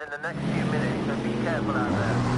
in the next few minutes, so be careful out there.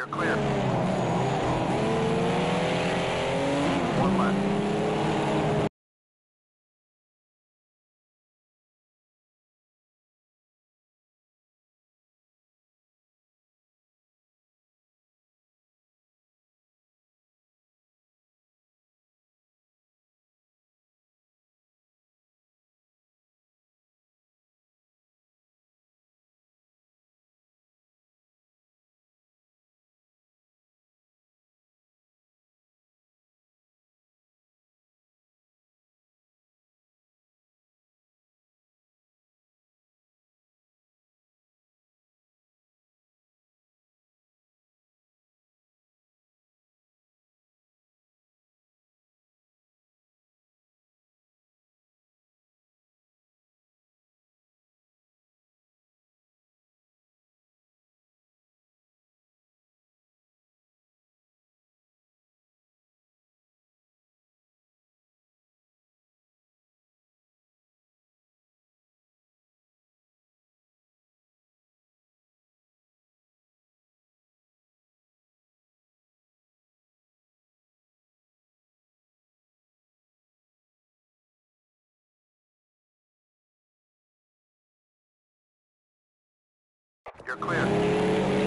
You're clear. One left. You're clear.